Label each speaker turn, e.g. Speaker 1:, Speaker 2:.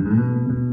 Speaker 1: Mm-hmm.